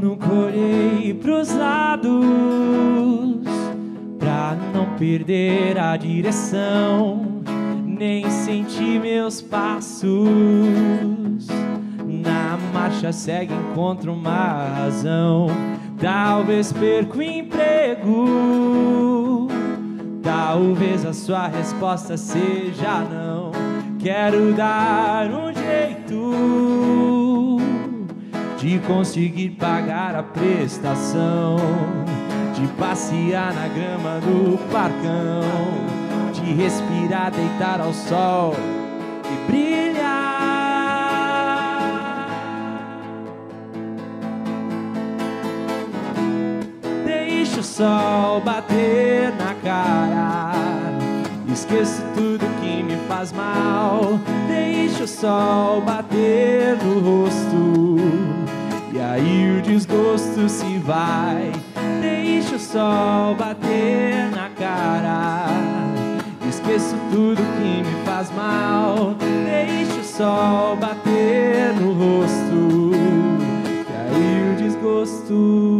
Nunca olhei pros lados pra não perder a direção, nem senti meus passos. Na marcha segue, encontro uma razão. Talvez perca o emprego. Talvez a sua resposta seja não. Quero dar um jeito de conseguir pagar a prestação, de passear na grama do parcão, de respirar, deitar ao sol e brilhar. Deixa o sol bater na cara. Esqueço tudo que me faz mal. Deixa o sol bater no rosto. E aí o desgosto se vai. Deixa o sol bater na cara. Esqueço tudo que me faz mal. Deixa o sol bater no rosto. E aí o desgosto.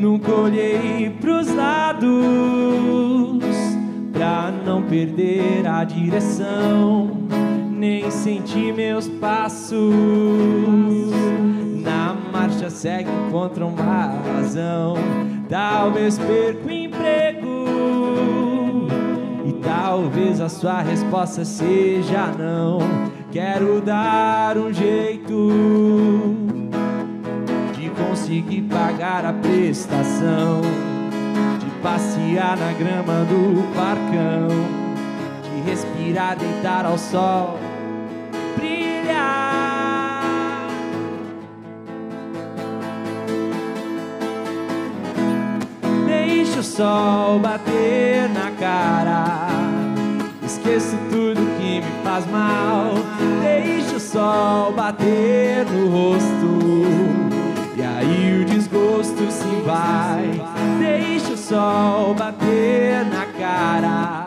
Nunca olhei pros lados pra não perder a direção, nem senti meus passos. Na marcha segue, encontro uma razão. Talvez perca o emprego, e talvez a sua resposta seja não. Quero dar um jeito de conseguir pagar a prestação, de passear na grama do parcão, de respirar, deitar ao sol, Deixa o sol bater na cara. Esqueço tudo que me faz mal. Deixa o sol bater no rosto. E aí o desgosto se vai. Deixa o sol bater na cara.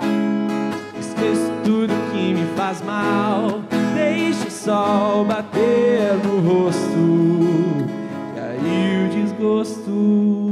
Esqueço tudo que me faz mal. Deixa o sol bater no rosto. E aí o desgosto